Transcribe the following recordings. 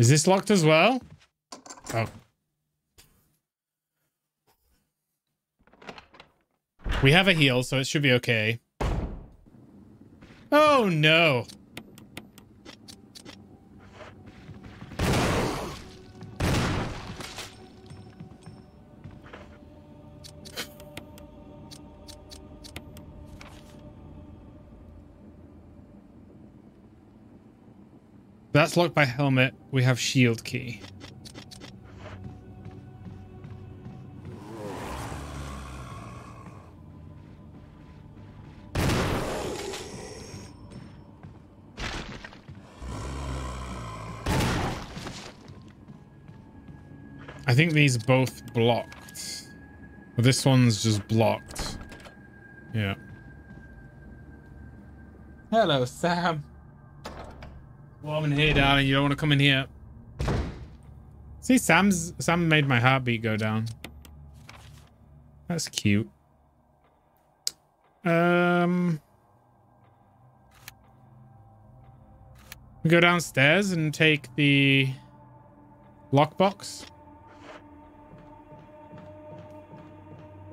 Is this locked as well? Oh. We have a heal, so it should be okay. Oh no. That's locked by helmet. We have shield key. I think these both blocked. Well, this one's just blocked. Yeah. Hello, Sam. Warm in here, darling. You don't want to come in here. See, Sam's Sam made my heartbeat go down. That's cute. Um, go downstairs and take the lockbox.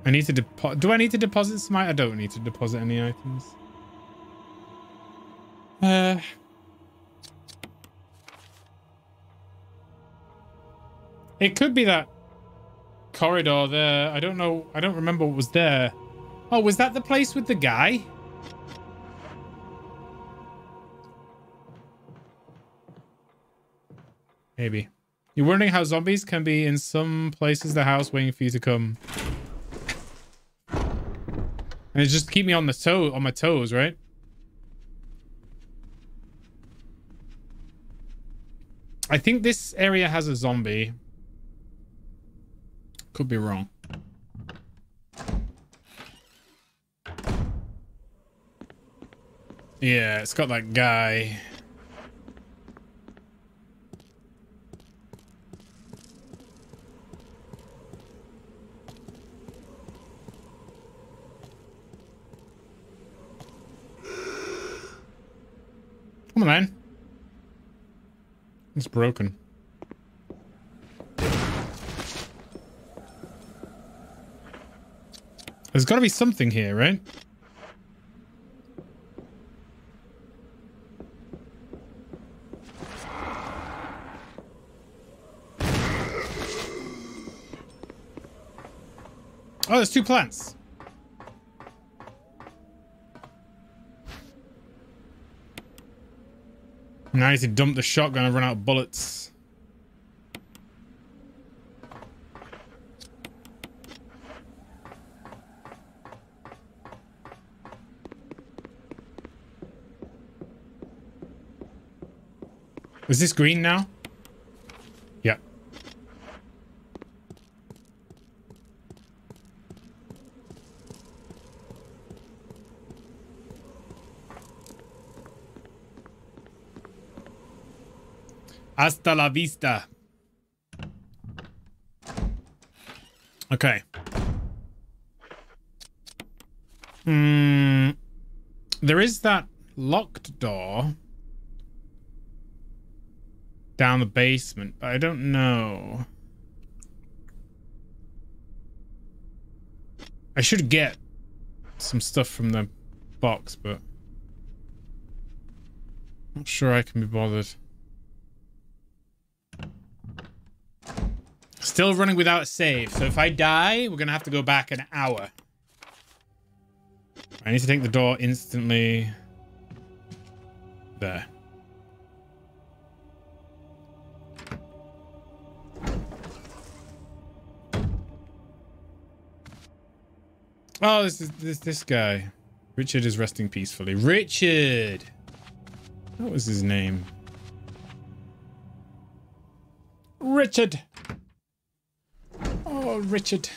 I need to deposit. Do I need to deposit some? I don't need to deposit any items. Uh. It could be that corridor there. I don't know. I don't remember what was there. Oh, was that the place with the guy? Maybe. You're wondering how zombies can be in some places the house waiting for you to come. And it just keep me on the toe on my toes, right? I think this area has a zombie. Could be wrong. Yeah, it's got that guy. Come on, man. It's broken. There's got to be something here, right? Oh, there's two plants. Now I need to dump the shotgun. I've run out of bullets. Is this green now? Yeah. Hasta la vista. Okay. Hmm. There is that locked door down the basement, but I don't know. I should get some stuff from the box, but I'm not sure I can be bothered. Still running without save, so if I die, we're gonna have to go back an hour. I need to take the door instantly. There. Oh, this is this this guy. Richard is resting peacefully. Richard. What was his name? Richard. Oh, Richard.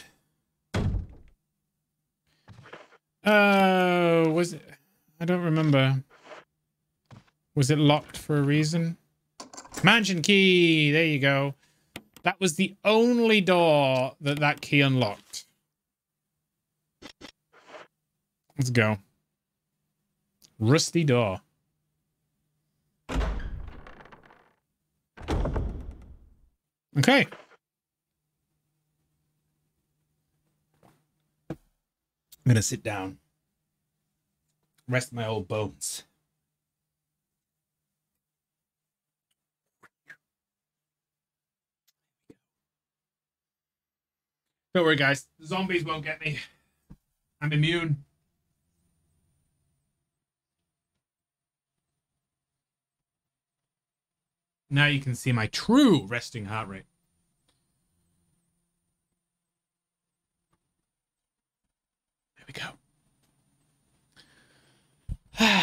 Uh, was it? I don't remember. Was it locked for a reason? Mansion key. There you go. That was the only door that that key unlocked. Let's go. Rusty door. Okay. I'm gonna sit down. Rest my old bones. Don't worry, guys. The zombies won't get me. I'm immune. Now you can see my true resting heart rate. There we go.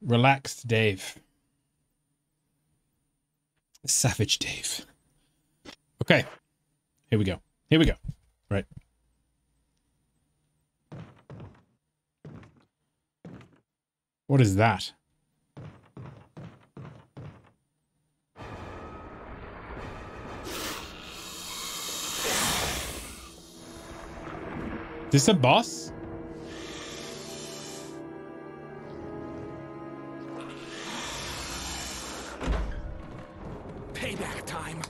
Relaxed Dave. Savage Dave. Okay. Here we go. Here we go. Right. What is that? This is a boss? Payback time.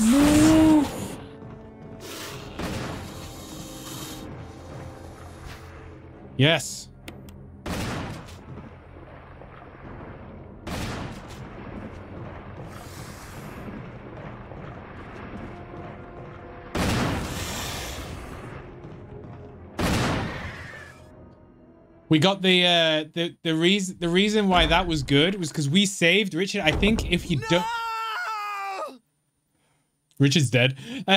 Move. Yes. We got the uh the the reason the reason why that was good was because we saved Richard. I think if you don't Richard's dead.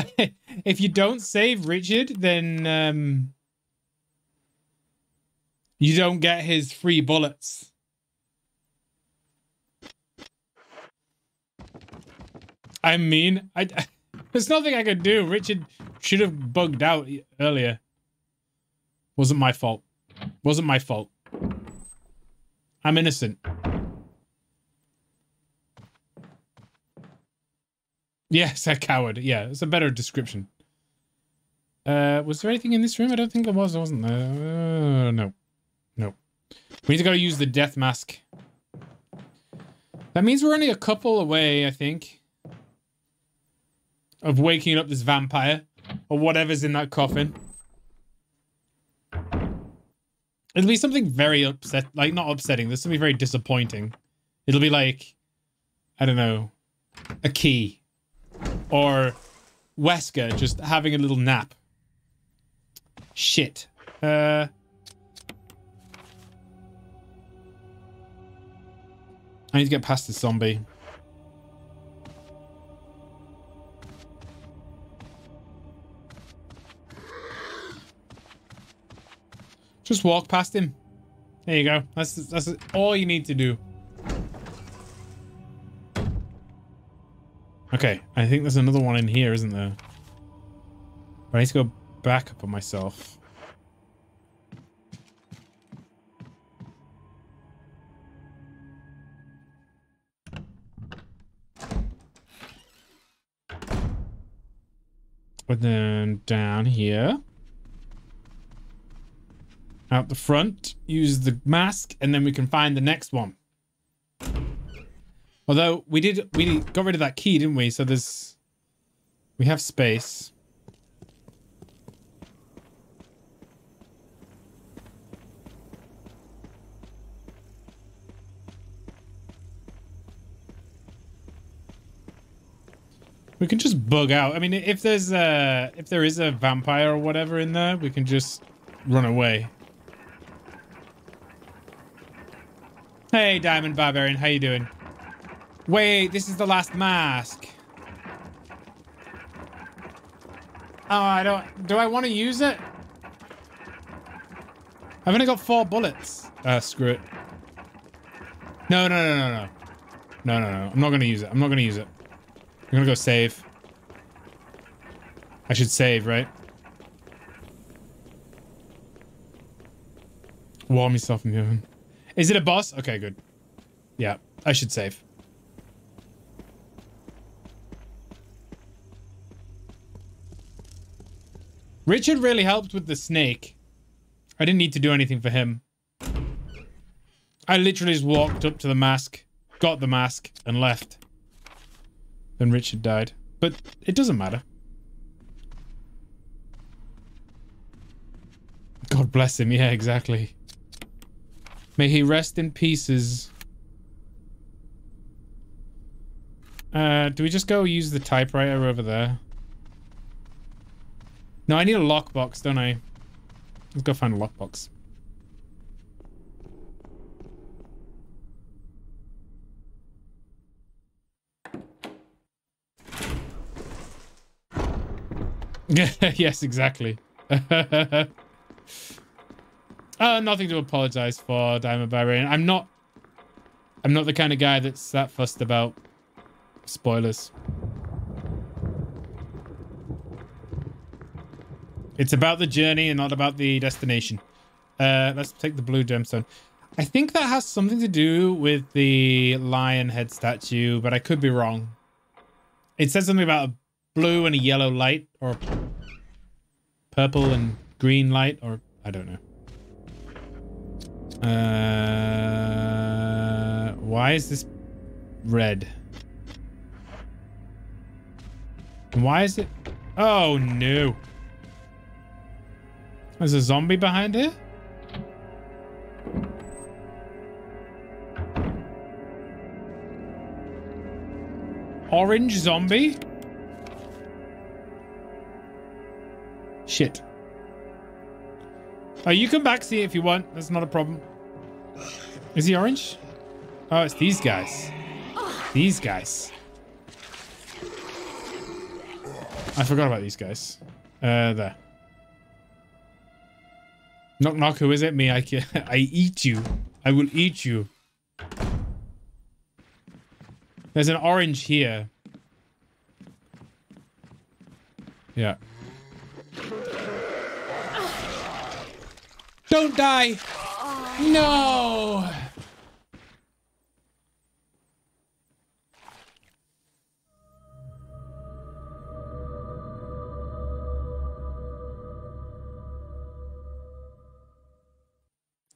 if you don't save Richard, then um, you don't get his free bullets. I mean, I there's nothing I could do. Richard should have bugged out earlier. Wasn't my fault. Wasn't my fault. I'm innocent. Yes, a coward. Yeah, it's a better description. Uh, was there anything in this room? I don't think there was, wasn't there? Uh, no. No. We need to go use the death mask. That means we're only a couple away, I think. Of waking up this vampire. Or whatever's in that coffin. It'll be something very upset, like not upsetting. This will be very disappointing. It'll be like, I don't know, a key or Wesker just having a little nap. Shit. Uh. I need to get past the zombie. Just walk past him. There you go. That's that's all you need to do. Okay, I think there's another one in here, isn't there? I need to go back up on myself. But then down here. Out the front, use the mask, and then we can find the next one. Although we did, we got rid of that key, didn't we? So there's, we have space. We can just bug out. I mean, if there's a, if there is a vampire or whatever in there, we can just run away. Hey, Diamond Barbarian, how you doing? Wait, this is the last mask. Oh, I don't... Do I want to use it? I've only got four bullets. Uh, screw it. No, no, no, no, no. No, no, no. I'm not going to use it. I'm not going to use it. I'm going to go save. I should save, right? Warm yourself in the oven. Is it a boss? Okay, good. Yeah, I should save. Richard really helped with the snake. I didn't need to do anything for him. I literally just walked up to the mask, got the mask and left. Then Richard died. But it doesn't matter. God bless him. Yeah, exactly. May he rest in pieces. Uh, do we just go use the typewriter over there? No, I need a lockbox, don't I? Let's go find a lockbox. yes, exactly. uh, nothing to apologize for, Diamond Barbarian. I'm not... I'm not the kind of guy that's that fussed about spoilers. It's about the journey and not about the destination. Uh, let's take the blue gemstone. I think that has something to do with the lion head statue, but I could be wrong. It says something about a blue and a yellow light, or purple and green light, or I don't know. Uh, why is this red? Why is it? Oh no. There's a zombie behind here? Orange zombie? Shit. Oh, you come back, see if you want. That's not a problem. Is he orange? Oh, it's these guys. These guys. I forgot about these guys. Uh, there. Knock knock, who is it? Me, I can I eat you. I will eat you. There's an orange here. Yeah. Don't die! No!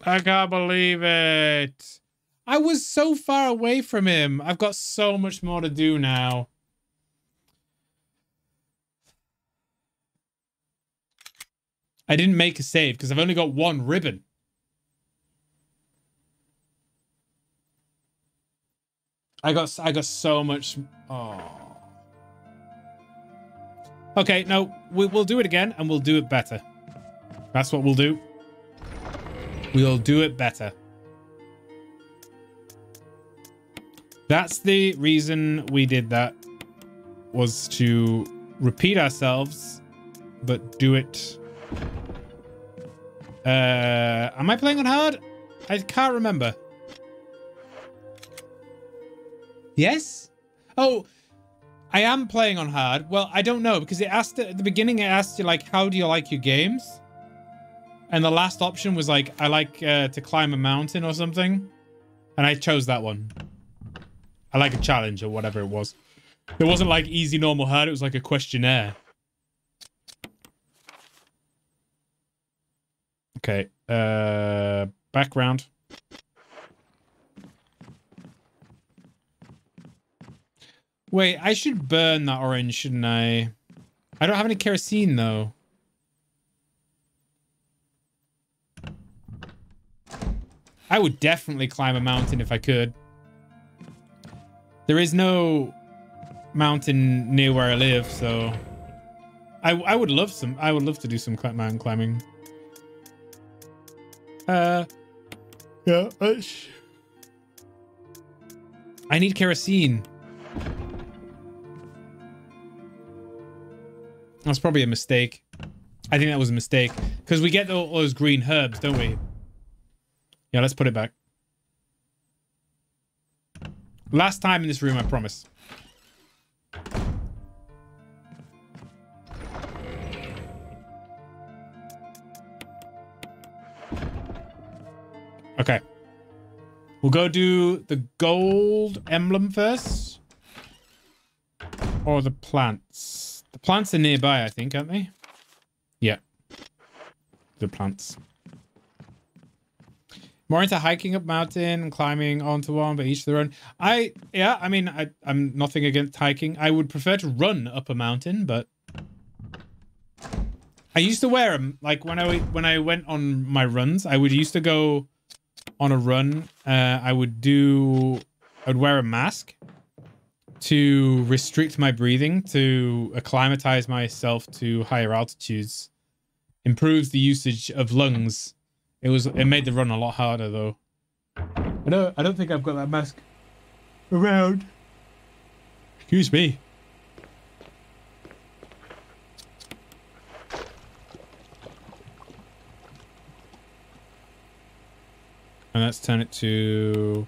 I can't believe it. I was so far away from him. I've got so much more to do now. I didn't make a save because I've only got one ribbon. I got I got so much. Oh. Okay, no, we, we'll do it again and we'll do it better. That's what we'll do. We'll do it better. That's the reason we did that was to repeat ourselves, but do it. Uh, am I playing on hard? I can't remember. Yes? Oh, I am playing on hard. Well, I don't know because it asked at the beginning. It asked you like, how do you like your games? And the last option was like, I like uh, to climb a mountain or something. And I chose that one. I like a challenge or whatever it was. It wasn't like easy, normal, hard. It was like a questionnaire. Okay. Uh, background. Wait, I should burn that orange, shouldn't I? I don't have any kerosene, though. I would definitely climb a mountain if I could. There is no mountain near where I live, so I I would love some. I would love to do some mountain climbing. Uh, yeah. I need kerosene. That's probably a mistake. I think that was a mistake because we get all those green herbs, don't we? Yeah, let's put it back. Last time in this room, I promise. Okay. We'll go do the gold emblem first. Or the plants. The plants are nearby, I think, aren't they? Yeah. The plants. More into hiking up mountain and climbing onto one, but each their own. I yeah, I mean, I I'm nothing against hiking. I would prefer to run up a mountain, but I used to wear them like when I when I went on my runs. I would used to go on a run. Uh, I would do. I would wear a mask to restrict my breathing to acclimatize myself to higher altitudes. Improves the usage of lungs it was it made the run a lot harder though. I don't I don't think I've got that mask around. Excuse me. And let's turn it to...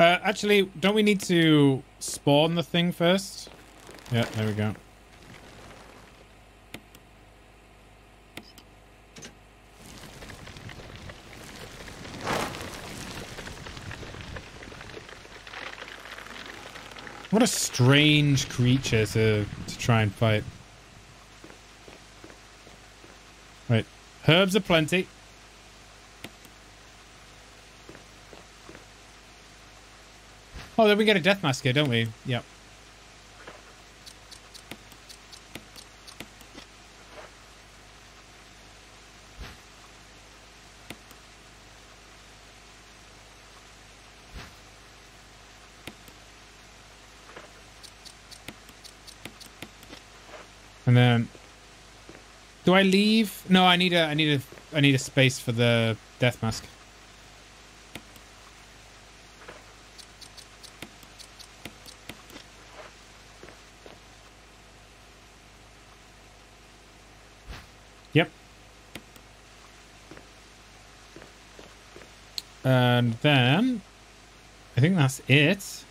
Uh, actually, don't we need to spawn the thing first? Yeah, there we go. What a strange creature to, to try and fight. Right. Herbs are plenty. Oh, then we get a death mask here, don't we? Yep. And then do I leave? No, I need a I need a I need a space for the death mask. Yep. And then I think that's it.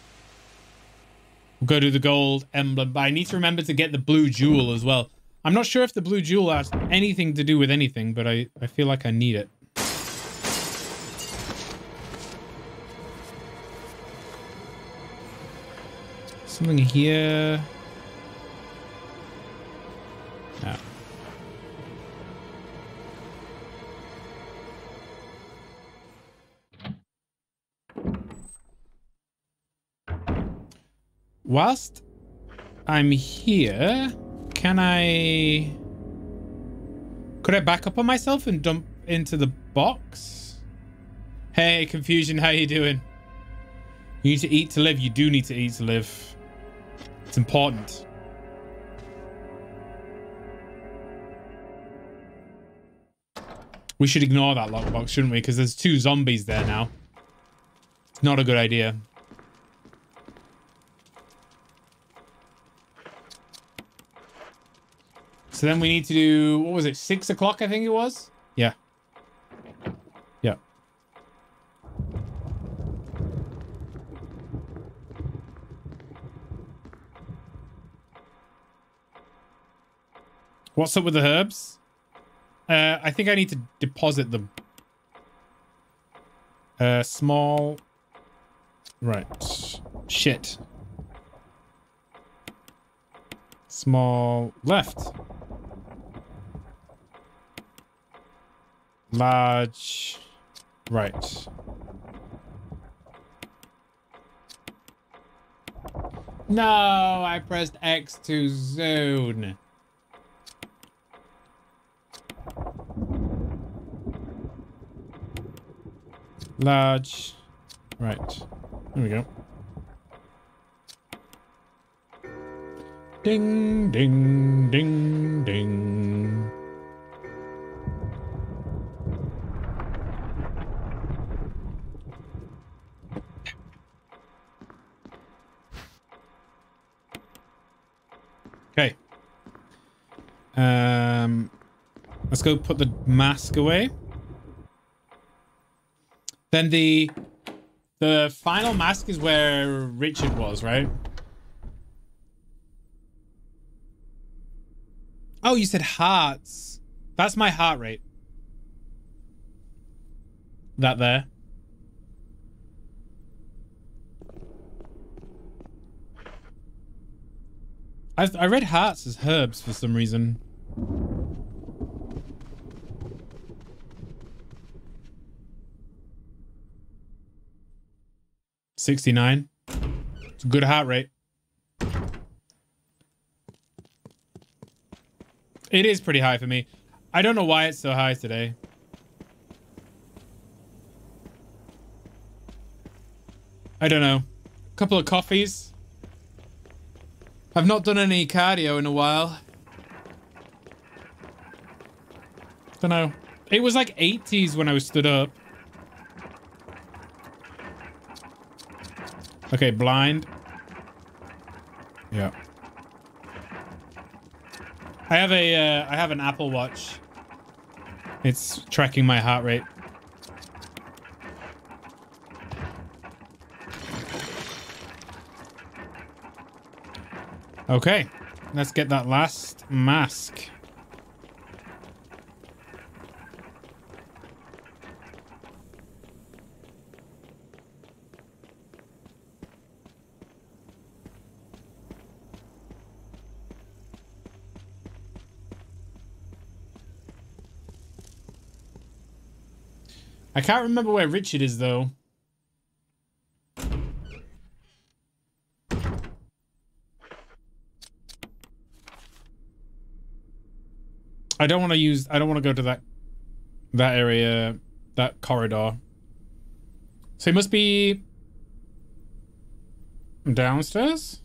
We'll go to the gold emblem, but I need to remember to get the blue jewel as well. I'm not sure if the blue jewel has anything to do with anything, but I, I feel like I need it. Something here. Whilst I'm here, can I... Could I back up on myself and dump into the box? Hey, Confusion, how you doing? You need to eat to live. You do need to eat to live. It's important. We should ignore that lockbox, shouldn't we? Because there's two zombies there now. It's Not a good idea. So then we need to do, what was it, 6 o'clock I think it was? Yeah. Yeah. What's up with the herbs? Uh, I think I need to deposit them. Uh, small... Right. Shit. Small left. Large. Right. No, I pressed X too soon. Large. Right. There we go. Ding, ding, ding, ding. Let's go put the mask away. Then the the final mask is where Richard was, right? Oh, you said hearts. That's my heart rate. That there. I, I read hearts as herbs for some reason. 69. It's a good heart rate. It is pretty high for me. I don't know why it's so high today. I don't know. A couple of coffees. I've not done any cardio in a while. Don't know. It was like 80s when I was stood up. Okay, blind. Yeah. I have a uh, I have an Apple Watch. It's tracking my heart rate. Okay, let's get that last mask. I can't remember where Richard is though. I don't want to use I don't want to go to that that area that corridor. So he must be downstairs?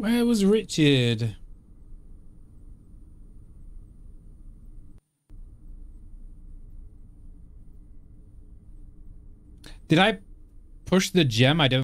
Where was Richard? Did I push the gem? I don't